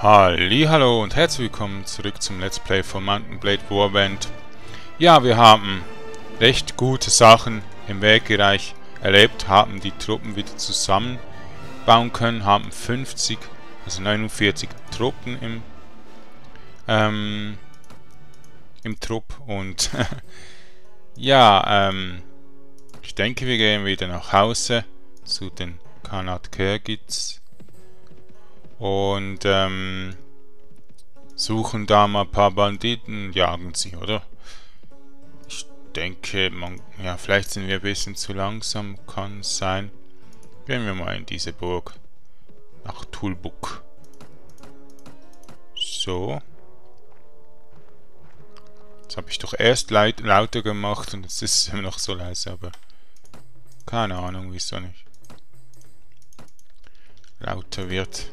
Hallo und herzlich willkommen zurück zum Let's Play von Mountain Blade Warband. Ja, wir haben recht gute Sachen im Wegbereich erlebt, haben die Truppen wieder zusammenbauen können, haben 50, also 49 Truppen im, ähm, im Trupp und ja, ähm, ich denke wir gehen wieder nach Hause zu den Kanat Kirgits und ähm, suchen da mal ein paar Banditen, jagen sie, oder? Ich denke, man, ja, vielleicht sind wir ein bisschen zu langsam, kann sein. Gehen wir mal in diese Burg. Nach Tulbuk. So. Jetzt habe ich doch erst laut, lauter gemacht und jetzt ist es immer noch so leise, aber keine Ahnung, wieso nicht. Lauter wird.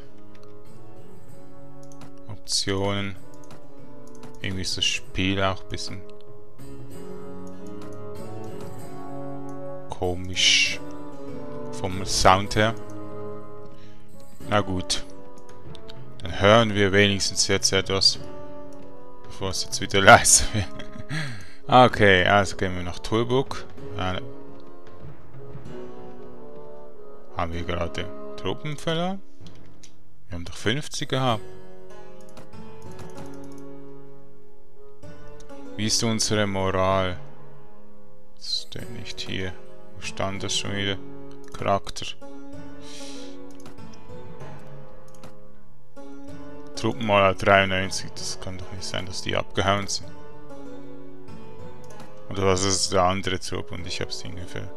Optionen. Irgendwie ist das Spiel auch ein bisschen komisch vom Sound her. Na gut. Dann hören wir wenigstens jetzt etwas, bevor es jetzt wieder leise wird. okay, also gehen wir nach Toolbook. Äh, haben wir gerade Truppen verloren? Wir haben doch 50 gehabt. Wie ist unsere Moral? Das steht nicht hier. Wo stand das schon wieder? Charakter. Truppenmoral 93. Das kann doch nicht sein, dass die abgehauen sind. Oder was ist der andere Trupp und ich hab's ungefähr.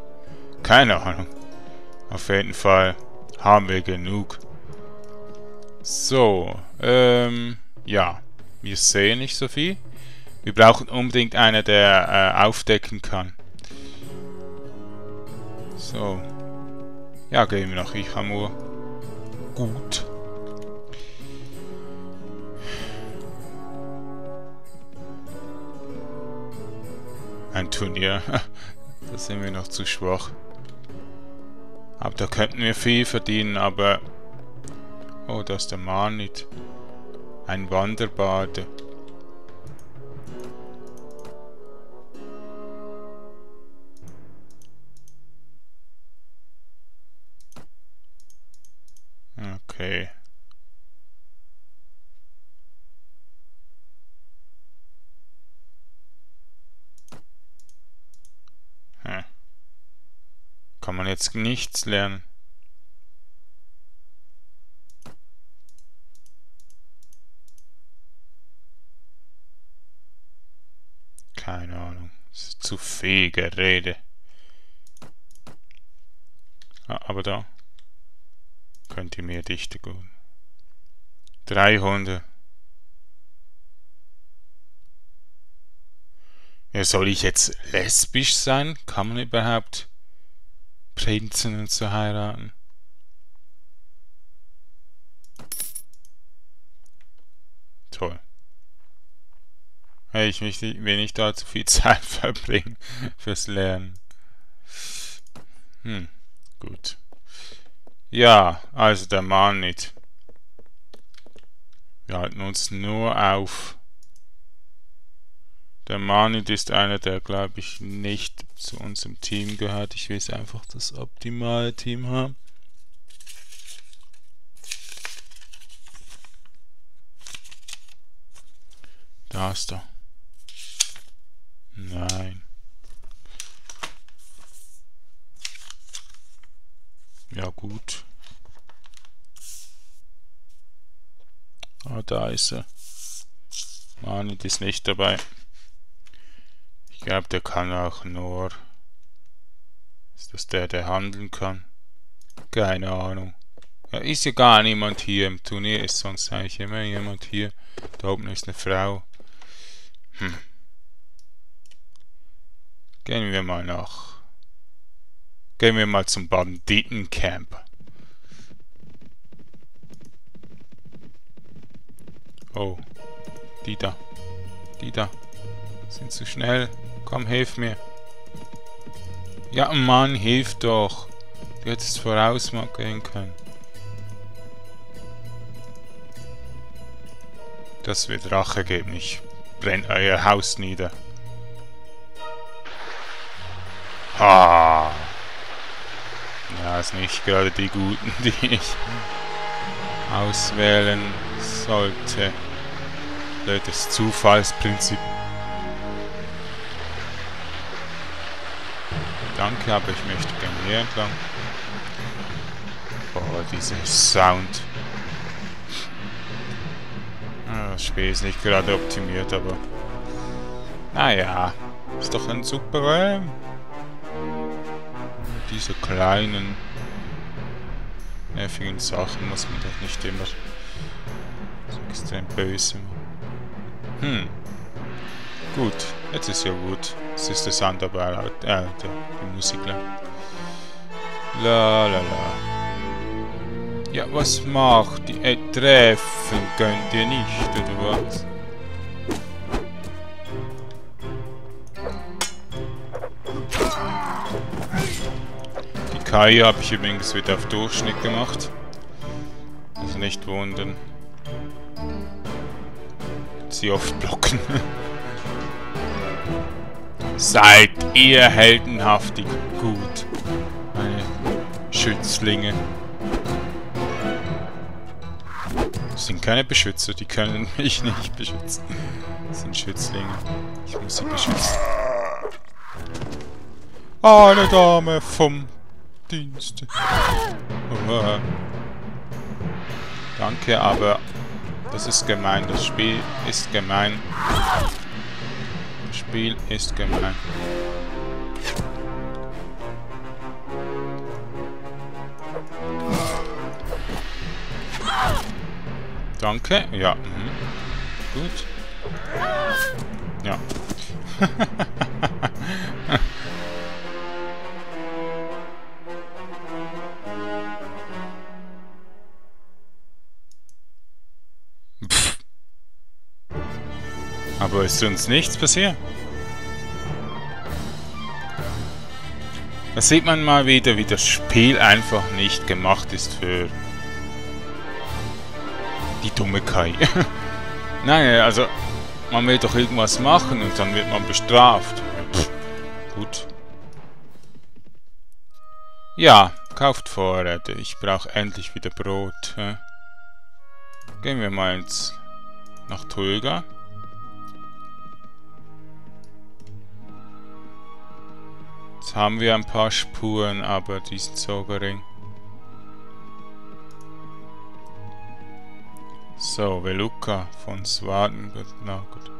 Keine Ahnung. Auf jeden Fall haben wir genug. So, ähm, ja. Wir sehen nicht so viel. Wir brauchen unbedingt einen, der äh, aufdecken kann. So. Ja, gehen wir nach Ichamur. Gut. Ein Turnier. da sind wir noch zu schwach. Aber da könnten wir viel verdienen, aber... Oh, da ist der Manit. Ein Wanderbade. Okay. Kann man jetzt nichts lernen. Keine Ahnung. Das ist zu viel Gerede. Ah, aber da könnt ihr mir Dichte geben. 300. Ja, soll ich jetzt lesbisch sein? Kann man überhaupt Prinzen so heiraten? Toll. Hey, ich will nicht da zu viel Zeit verbringen fürs Lernen. Hm, gut. Ja, also der Mann nicht. Wir halten uns nur auf. Der Manit ist einer, der glaube ich nicht zu unserem Team gehört. Ich will es einfach das optimale Team haben. Da ist er. Nein. Ja gut. Ah, da ist er. Manit ist nicht dabei. Ich glaube, der kann auch nur... Ist das der, der handeln kann? Keine Ahnung. Ja, ist ja gar niemand hier. Im Turnier ist sonst eigentlich immer jemand hier. Da oben ist eine Frau. Hm. Gehen wir mal nach Gehen wir mal zum Banditencamp. Oh. Die da. Die da. Sind zu schnell. Komm, hilf mir. Ja, Mann, hilf doch. Du hättest voraus mal gehen können. Das wird Rache geben. Ich brenne euer Haus nieder. Ha! Ja, ist nicht gerade die Guten, die ich auswählen sollte. Blödes Zufallsprinzip. Danke, aber ich möchte gerne hier entlang. Boah, dieser Sound. Ah, das Spiel ist nicht gerade optimiert, aber... Naja, ist doch ein super Game. Diese kleinen, nervigen Sachen muss man doch nicht immer so extrem böse machen. Hm. Gut, jetzt ist ja gut. Es ist der Sound dabei, äh, der, die Musik. La la la. Ja, was macht die? Äh, treffen könnt ihr nicht, oder was? Kai habe ich übrigens wieder auf Durchschnitt gemacht. Also nicht wundern. Sie oft blocken. Seid ihr heldenhaftig gut, meine Schützlinge. Das sind keine Beschützer, die können mich nicht beschützen. Das sind Schützlinge. Ich muss sie beschützen. Eine Dame vom Dienste. Danke, aber das ist gemein. Das Spiel ist gemein. Das Spiel ist gemein. Danke. Ja. Mhm. Gut. Ja. Ist uns nichts passiert? Da sieht man mal wieder, wie das Spiel einfach nicht gemacht ist für die dumme Kai. Nein, also man will doch irgendwas machen und dann wird man bestraft. Pff, gut. Ja, kauft Vorräte. Ich brauche endlich wieder Brot. Gehen wir mal ins nach Tulga. Jetzt haben wir ein paar Spuren, aber die sind so gering. So, Veluca von Swadenburg. Na gut.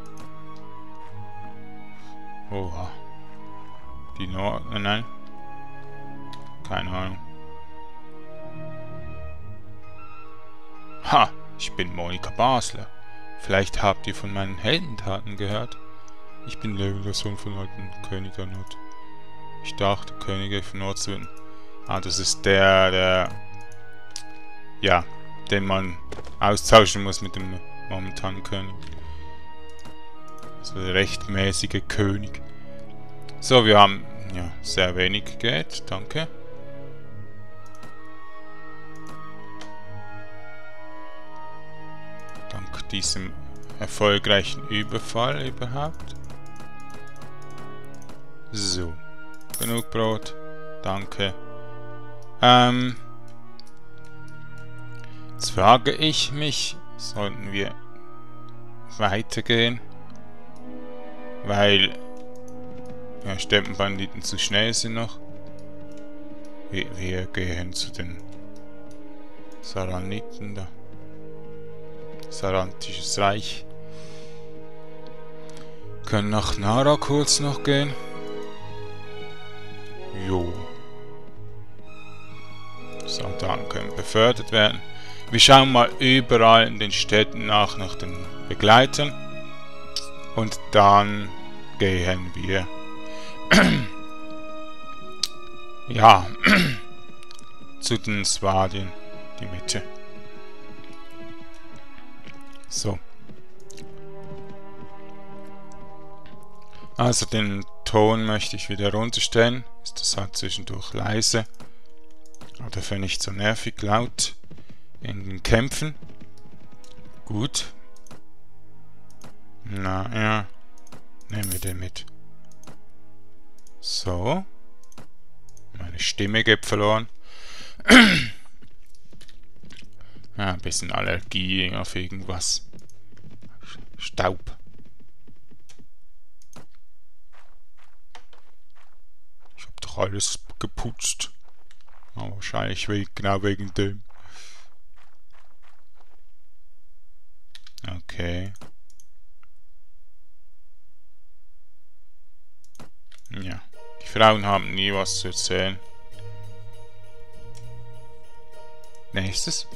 Oha. Die Nord... Äh, nein. Keine Ahnung. Ha! Ich bin Monika Basler. Vielleicht habt ihr von meinen Heldentaten gehört? Ich bin der Sohn von alten König der Nord. Ich dachte, Könige von Nord zu werden. Ah, das ist der, der... Ja, den man austauschen muss mit dem momentanen König. Also der rechtmäßige König. So, wir haben ja sehr wenig Geld, danke. Dank diesem erfolgreichen Überfall überhaupt. So. Genug Brot. Danke. Ähm... Jetzt frage ich mich, sollten wir weitergehen? Weil ja, Steppenbanditen zu schnell sind noch. Wir, wir gehen zu den Saraniten da. Sarantisches Reich. Können nach Nara kurz noch gehen. Jo. So, dann können befördert werden. Wir schauen mal überall in den Städten nach, nach den Begleitern. Und dann gehen wir. ja, zu den Swadien, die Mitte. So. Also den Ton möchte ich wieder runterstellen. Ist das halt zwischendurch leise. Aber dafür nicht so nervig laut in den Kämpfen. Gut. Na ja. Nehmen wir den mit. So. Meine Stimme geht verloren. ja, ein bisschen Allergie auf irgendwas. Staub. Ich hab doch alles geputzt. Aber wahrscheinlich genau wegen dem. Okay. Ja. Die Frauen haben nie was zu erzählen. Nächstes.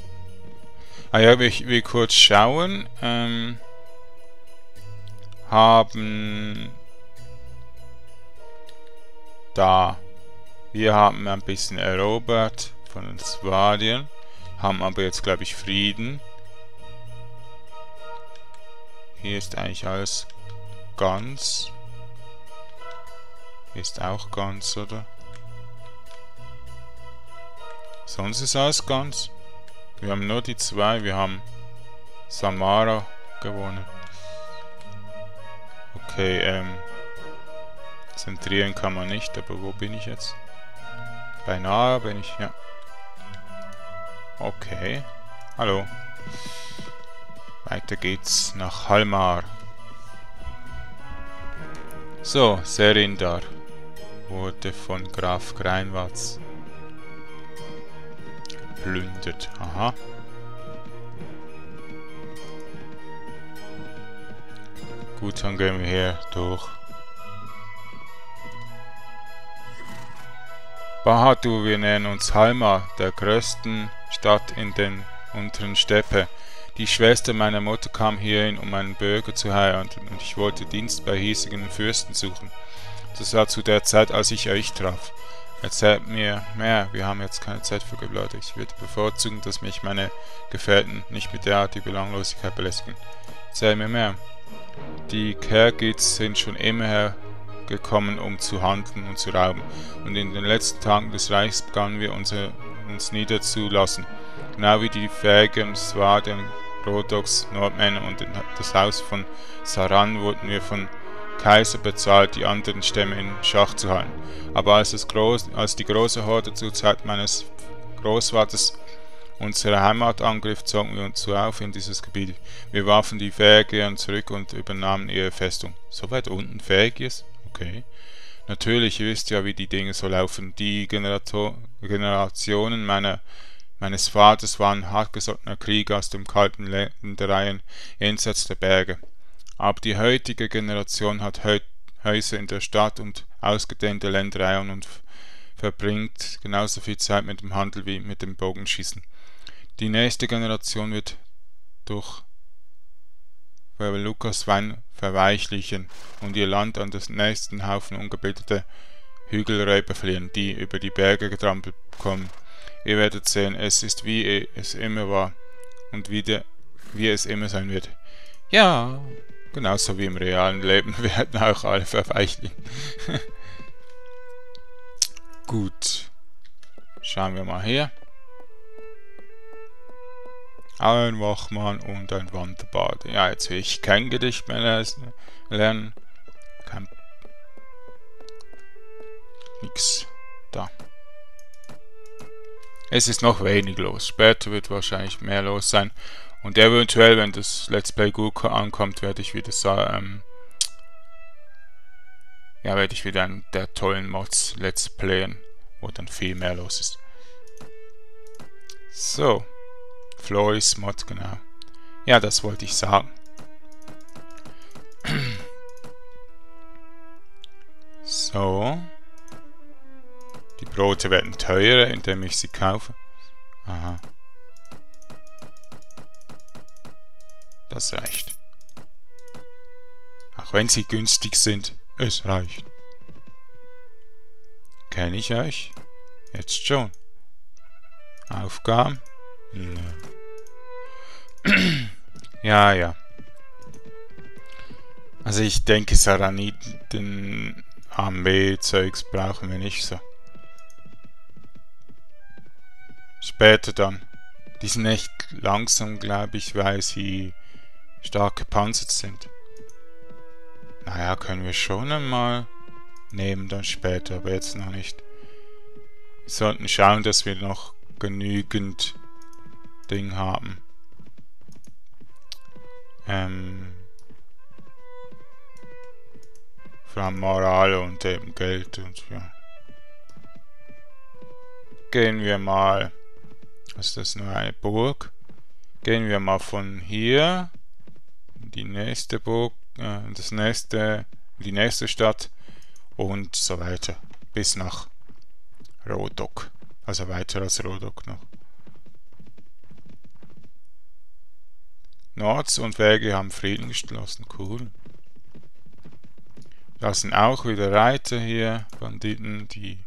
Ah ja, ich will kurz schauen. Ähm, haben da. Wir haben ein bisschen erobert von den Swadiern. Haben aber jetzt, glaube ich, Frieden. Hier ist eigentlich alles ganz. Hier ist auch ganz, oder? Sonst ist alles ganz. Wir haben nur die zwei. Wir haben Samara gewonnen. Okay, ähm. Zentrieren kann man nicht, aber wo bin ich jetzt? Beinahe bin ich, ja. Okay. Hallo. Weiter geht's nach Halmar. So, Serindar wurde von Graf Greinwatz geplündert. Aha. Gut, dann gehen wir hier durch. Bahadur, wir nähern uns Halma, der größten Stadt in den unteren Steppe. Die Schwester meiner Mutter kam hierhin, um einen Bürger zu heiraten, und ich wollte Dienst bei hiesigen Fürsten suchen. Das war zu der Zeit, als ich euch traf. Erzählt mir mehr, wir haben jetzt keine Zeit für Gebläute. Ich würde bevorzugen, dass mich meine Gefährten nicht mit derartiger Belanglosigkeit belästigen. Erzähl mir mehr. Die Kergits sind schon immer her gekommen, um zu handeln und zu rauben. Und in den letzten Tagen des Reichs begannen wir unser, uns niederzulassen. Genau wie die fähigen Swaden, Rodox, Nordmänner und das Haus von Saran wurden wir von Kaiser bezahlt, die anderen Stämme in Schach zu halten. Aber als, es groß, als die große Horde zur Zeit meines Großvaters unsere Heimat angriff, zogen wir uns zu auf in dieses Gebiet. Wir warfen die Fähigen zurück und übernahmen ihre Festung. So weit unten Fähiges? Okay. Natürlich, ihr wisst ja, wie die Dinge so laufen. Die Generator Generationen meiner, meines Vaters waren hartgesottener Krieger aus dem kalten Ländereien jenseits der Berge. Aber die heutige Generation hat Häuser in der Stadt und ausgedehnte Ländereien und verbringt genauso viel Zeit mit dem Handel wie mit dem Bogenschießen. Die nächste Generation wird durch Lukas Wein verweichlichen und ihr Land an den nächsten Haufen ungebildete Hügelräuber verlieren, die über die Berge getrampelt kommen. Ihr werdet sehen, es ist wie es immer war und wieder, wie es immer sein wird. Ja, genauso wie im realen Leben werden auch alle verweichlichen. Gut. Schauen wir mal her. Ein Wachmann und ein Wanderbad. Ja, jetzt will ich kein Gedicht mehr lernen. Kein... Nix. Da. Es ist noch wenig los. Später wird wahrscheinlich mehr los sein. Und eventuell, wenn das Let's Play gut ankommt, werde ich wieder ähm, ja, werde ich wieder einen der tollen Mods Let's Playen, wo dann viel mehr los ist. So. Floris Mod, genau. Ja, das wollte ich sagen. So. Die Brote werden teurer, indem ich sie kaufe. Aha. Das reicht. Auch wenn sie günstig sind, es reicht. Kenne ich euch? Jetzt schon. Aufgaben? Ja. Ja, ja. Also ich denke, Saraniten, Armee-Zeugs brauchen wir nicht so. Später dann. Die sind echt langsam, glaube ich, weil sie stark gepanzert sind. Naja, können wir schon einmal nehmen, dann später, aber jetzt noch nicht. Wir sollten schauen, dass wir noch genügend Ding haben. Ähm, allem Moral und eben Geld und ja. Gehen wir mal, ist das nur eine Burg? Gehen wir mal von hier in die nächste Burg, äh, das nächste, die nächste Stadt und so weiter bis nach Rodok. Also weiter als Rodok noch. Nords und Wege haben Frieden geschlossen. Cool. Das sind auch wieder Reiter hier, Banditen, die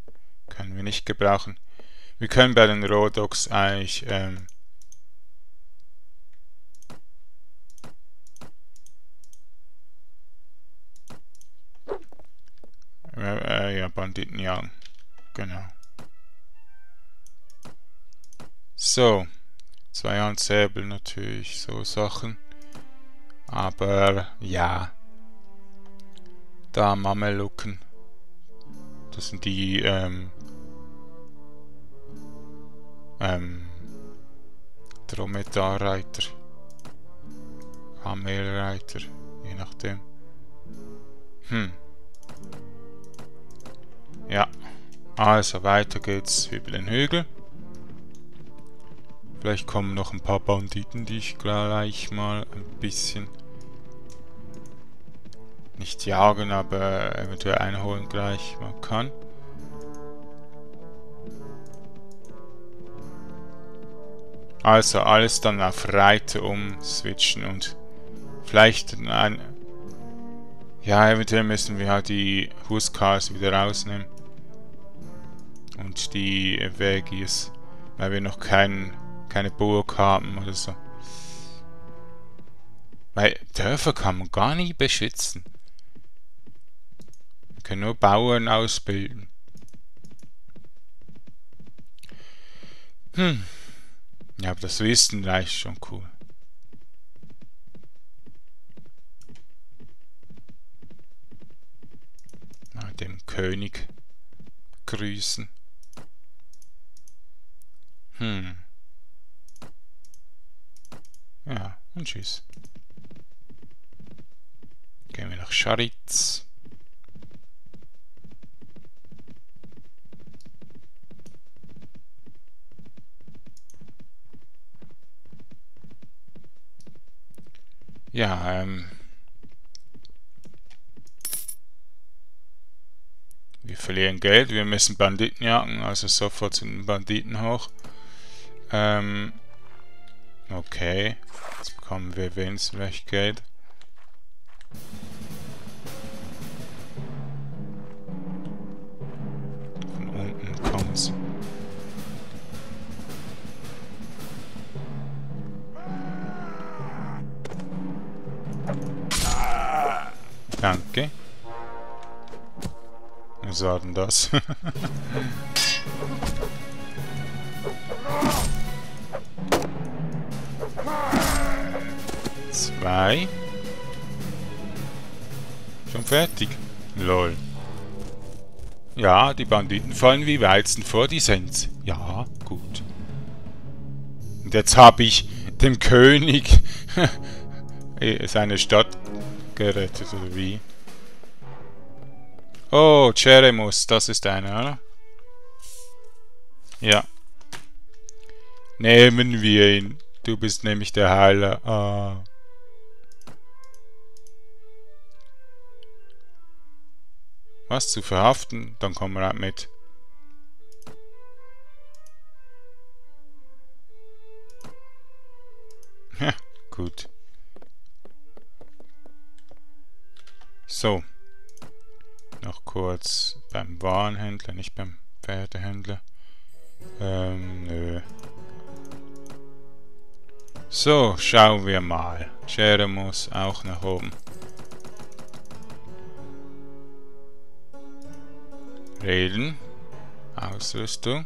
können wir nicht gebrauchen. Wir können bei den Rodox eigentlich ähm, äh, äh, ja, Banditen jagen. Genau. So. Zwei Handsäbel natürlich, so Sachen. Aber ja. Da Mamelucken. Das sind die ähm, ähm, Dromedarreiter. Kamelreiter, je nachdem. Hm. Ja, also weiter geht's über den Hügel. Vielleicht kommen noch ein paar Banditen, die ich gleich mal ein bisschen nicht jagen, aber eventuell einholen gleich mal kann. Also alles dann auf Reiter umswitchen und vielleicht ein... Ja, eventuell müssen wir halt die Huskars wieder rausnehmen. Und die Veggies, weil wir noch kein, keine Burg haben oder so. Weil Dörfer kann man gar nicht beschützen. Wir können nur Bauern ausbilden. Hm. Ja, aber das Wissen reicht schon cool. Mal dem König grüßen. Hm. Ja, und tschüss. Gehen wir nach Scharitz. Ja, ähm... Wir verlieren Geld, wir müssen Banditen jagen, also sofort zu den Banditen hoch. Ähm... Okay, jetzt bekommen wir wenigstens Geld. Von unten kommt's. Danke. Was war das? Zwei. Schon fertig. Lol. Ja, die Banditen fallen wie Weizen vor die Sens. Ja, gut. Und jetzt habe ich dem König seine Stadt gerettet, oder wie? Oh, Cheremus, das ist einer, oder? Ja. Nehmen wir ihn. Du bist nämlich der Heiler. Ah. Was zu verhaften? Dann kommen wir halt mit. Ja, gut. So. Noch kurz beim Warenhändler, nicht beim Pferdehändler. Ähm, nö. So, schauen wir mal. Schere muss auch nach oben. Reden. Ausrüstung.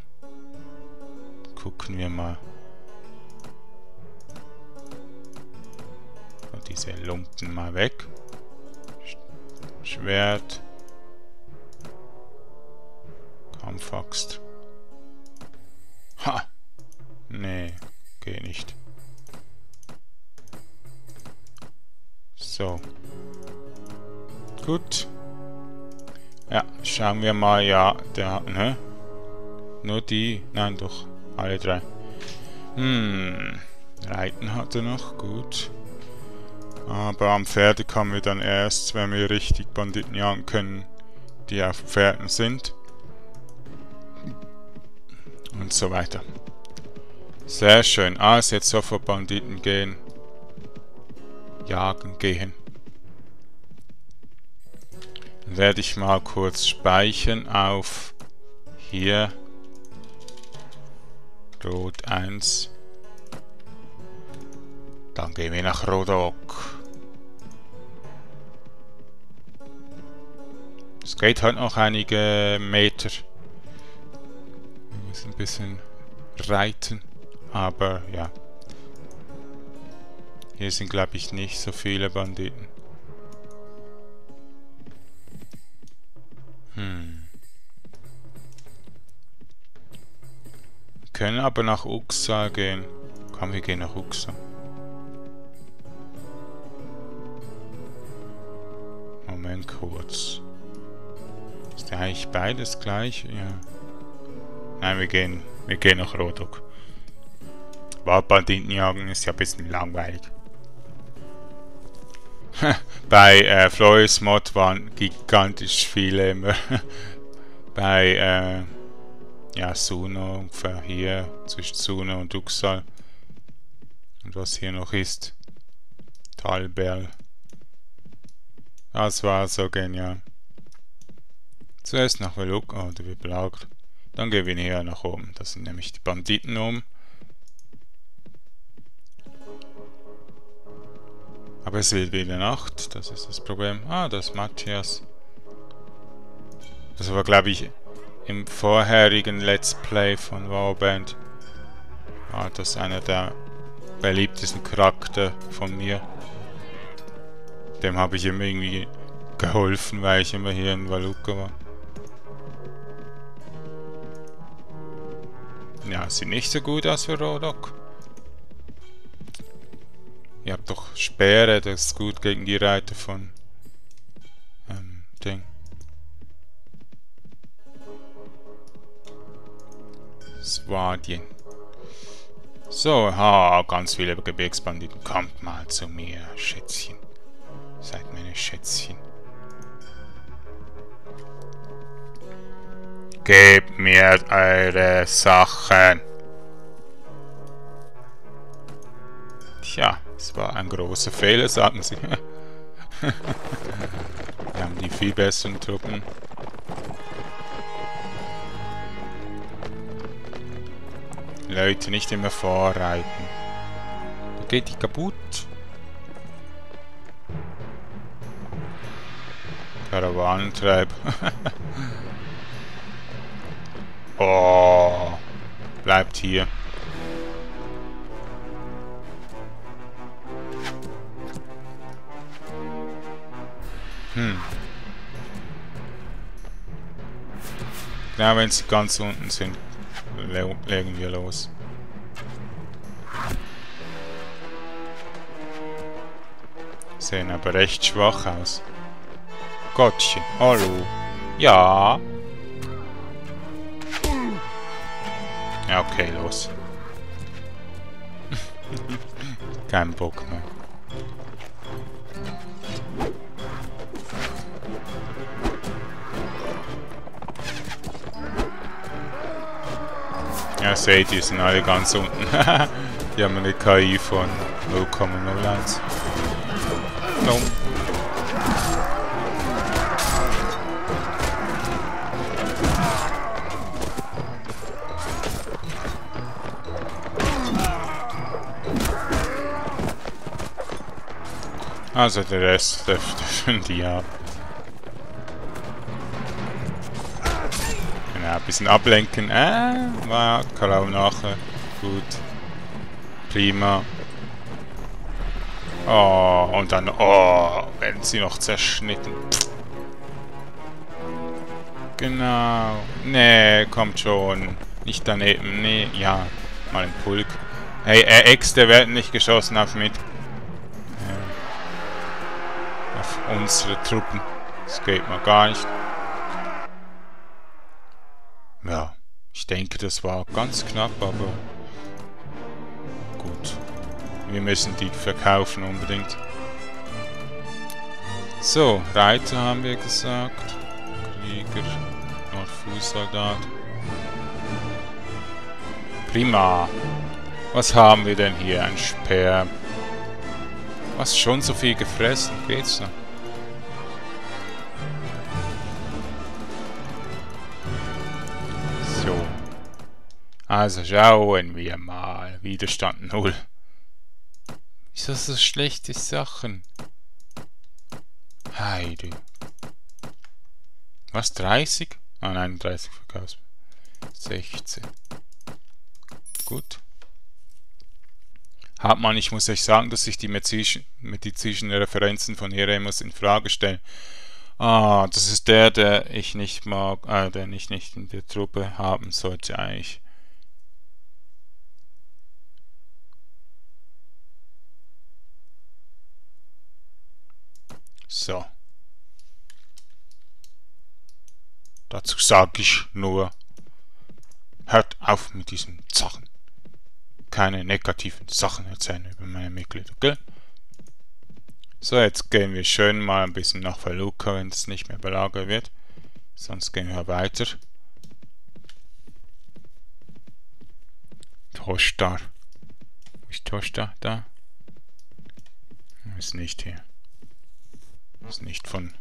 Gucken wir mal. Und diese Lumpen mal weg. Schwert. Kampfaxt. Ha! Nee, geht nicht. So. Gut. Ja, schauen wir mal. Ja, der hat, ne? Nur die? Nein, doch. Alle drei. Hm. Reiten hat er noch. Gut. Aber am Pferde kommen wir dann erst, wenn wir richtig Banditen jagen können, die auf Pferden sind. Und so weiter. Sehr schön. Also jetzt sofort Banditen gehen. Jagen gehen. Werde ich mal kurz speichern auf hier. Rot 1. Dann gehen wir nach Rodok. Es geht halt noch einige Meter. Wir müssen ein bisschen reiten. Aber ja. Hier sind glaube ich nicht so viele Banditen. Hm. Wir können aber nach Uxa gehen. Komm, wir gehen nach Uxa. Moment kurz. Ist ja eigentlich beides gleich? Ja. Nein, wir gehen, wir gehen nach Rodok. Waldbanditen jagen ist ja ein bisschen langweilig. Bei äh, Flores Mod waren gigantisch viele immer. Bei äh, ja, Suno, ungefähr hier, zwischen Suno und Uxal. Und was hier noch ist. Talberl. Das war so genial. Zuerst nach Veluk, oh, der wird belagert. Dann gehen wir hier nach oben. Das sind nämlich die Banditen oben. Aber es wird wieder Nacht, das ist das Problem. Ah, das ist Matthias. Das war, glaube ich, im vorherigen Let's Play von Wowband. War das einer der beliebtesten Charakter von mir. Dem habe ich immer irgendwie geholfen, weil ich immer hier in Valuka war. Ja, sieht nicht so gut aus für Rodok. Ihr habt doch Speere, das ist gut gegen die Reiter von ähm, Ding. Swadien. So, ha, ganz viele Gebirgsbanditen. Kommt mal zu mir, Schätzchen. Seid meine Schätzchen. Gebt mir eure Sachen. Tja, es war ein großer Fehler, sagen sie. Wir haben die viel besseren Truppen. Leute, nicht immer vorreiten. Da geht die kaputt. Karawanentreib. oh. Bleibt hier. Hm. Ja, wenn sie ganz unten sind, le legen wir los. Sehen aber recht schwach aus. Gottchen, hallo. Ja. Ja, okay, los. Kein Bock seht ihr, sind alle ganz unten. die haben eine KI von 0,01. No. Also der Rest dürfen die haben. Bisschen ablenken. Äh, war Kalau nachher. Gut. Prima. Oh, und dann, oh, werden sie noch zerschnitten. Genau. Nee, kommt schon. Nicht daneben. Nee, ja. Mal ein Pulk. Hey, Ex, der wird nicht geschossen auf mit. Ja. Auf unsere Truppen. Das geht mal gar nicht. Denke, das war ganz knapp, aber gut. Wir müssen die verkaufen unbedingt. So, Reiter haben wir gesagt. Krieger, Nordfußsoldat. Prima. Was haben wir denn hier? Ein Speer. Was, schon so viel gefressen? Geht's noch? Also schauen wir mal. Widerstand 0. Wieso so schlechte Sachen? Heide. Was, 30? Ah nein, 30 Verkaufs. 16. Gut. Hartmann, ich muss euch sagen, dass ich die medizinischen Referenzen von Jeremus in Frage stelle. Ah, das ist der, der ich nicht mag, äh, den ich nicht in der Truppe haben sollte eigentlich. So. Dazu sage ich nur, hört auf mit diesen Sachen. Keine negativen Sachen erzählen über meine Mitglieder, gell? So, jetzt gehen wir schön mal ein bisschen nach Verluca, wenn es nicht mehr belagert wird. Sonst gehen wir weiter. Tostar. Wo ist Tostar? Da? Ist nicht hier. Ist nicht von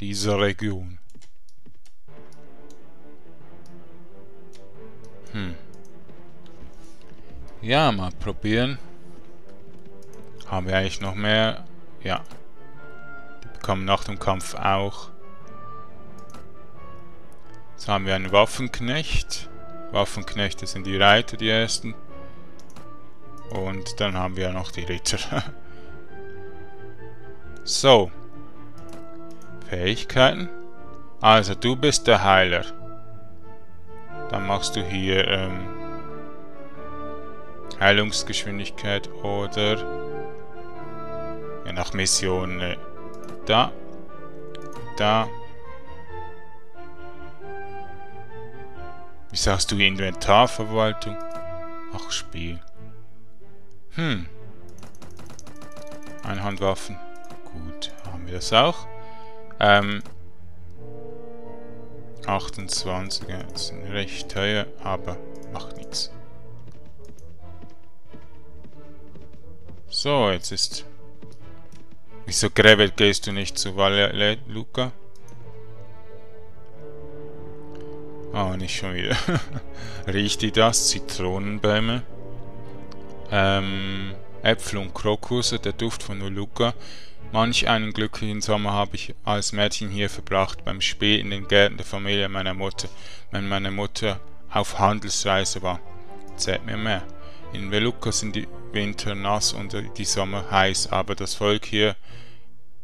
dieser Region. Hm. Ja, mal probieren. Haben wir eigentlich noch mehr? Ja. Die bekommen nach dem Kampf auch. Jetzt haben wir einen Waffenknecht. Waffenknechte sind die Reiter, die ersten. Und dann haben wir noch die Ritter. so. Fähigkeiten. Also, du bist der Heiler. Dann machst du hier ähm, Heilungsgeschwindigkeit oder je nach Mission äh, da, da. Wie sagst du Inventarverwaltung? Ach, Spiel. Hm. Einhandwaffen. Gut, haben wir das auch. Ähm, 28er sind recht teuer, aber macht nichts. So, jetzt ist... Wieso Grevet gehst du nicht zu Valle Luca? Oh, nicht schon wieder. Riecht die das? Zitronenbäume. Ähm, Äpfel und Krokusse, der Duft von Luca. Manch einen glücklichen Sommer habe ich als Mädchen hier verbracht, beim Spiel in den Gärten der Familie meiner Mutter, wenn meine Mutter auf Handelsreise war. Zählt mir mehr. In Veluca sind die Winter nass und die Sommer heiß, aber das Volk hier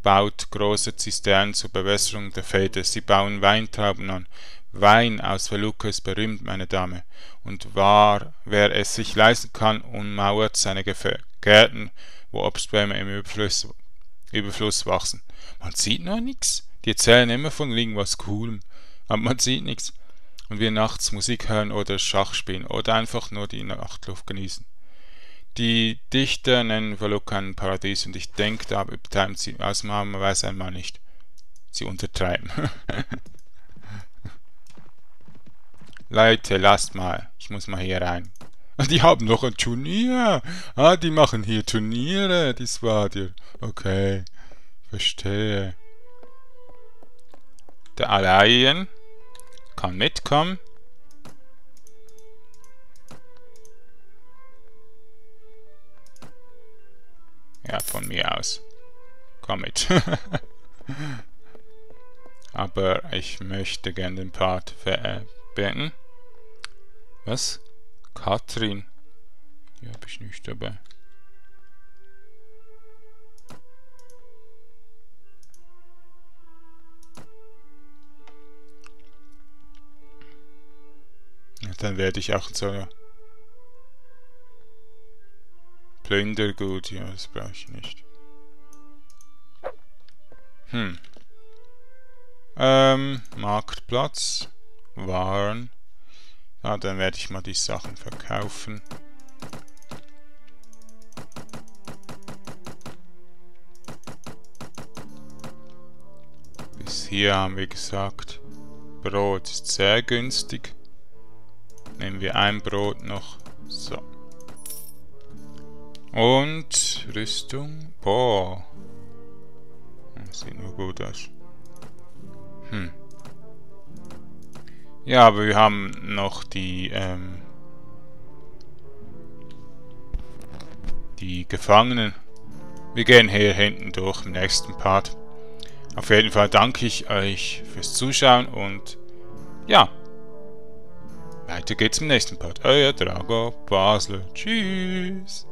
baut große Zisternen zur Bewässerung der Felder. Sie bauen Weintrauben an. Wein aus Veluca ist berühmt, meine Dame. Und wahr, wer es sich leisten kann, ummauert seine Gärten, wo Obstbäume im Überfluss Überfluss wachsen. Man sieht noch nichts. Die erzählen immer von irgendwas Coolem, aber man sieht nichts. Und wir nachts Musik hören oder Schach spielen oder einfach nur die Nachtluft genießen. Die Dichter nennen Verlook ein Paradies und ich denke, da betreiben sie ausnahmsweise einmal nicht. Sie untertreiben. Leute, lasst mal. Ich muss mal hier rein. Die haben noch ein Turnier. Ah, die machen hier Turniere, die Swadier. Okay, verstehe. Der Alaien kann mitkommen. Ja, von mir aus. Komm mit. Aber ich möchte gern den Part beenden. Was? Katrin. Die habe ich nicht dabei. Dann werde ich auch zu Plündergut. Ja, das brauche ich nicht. Hm. Ähm, Marktplatz. Waren. Ja, dann werde ich mal die Sachen verkaufen. Bis hier haben wir gesagt, Brot ist sehr günstig. Nehmen wir ein Brot noch. So. Und Rüstung. Boah. Sieht nur gut aus. Hm. Ja, aber wir haben noch die, ähm, die Gefangenen. Wir gehen hier hinten durch im nächsten Part. Auf jeden Fall danke ich euch fürs Zuschauen und ja, weiter geht's im nächsten Part. Euer Drago Basel. Tschüss.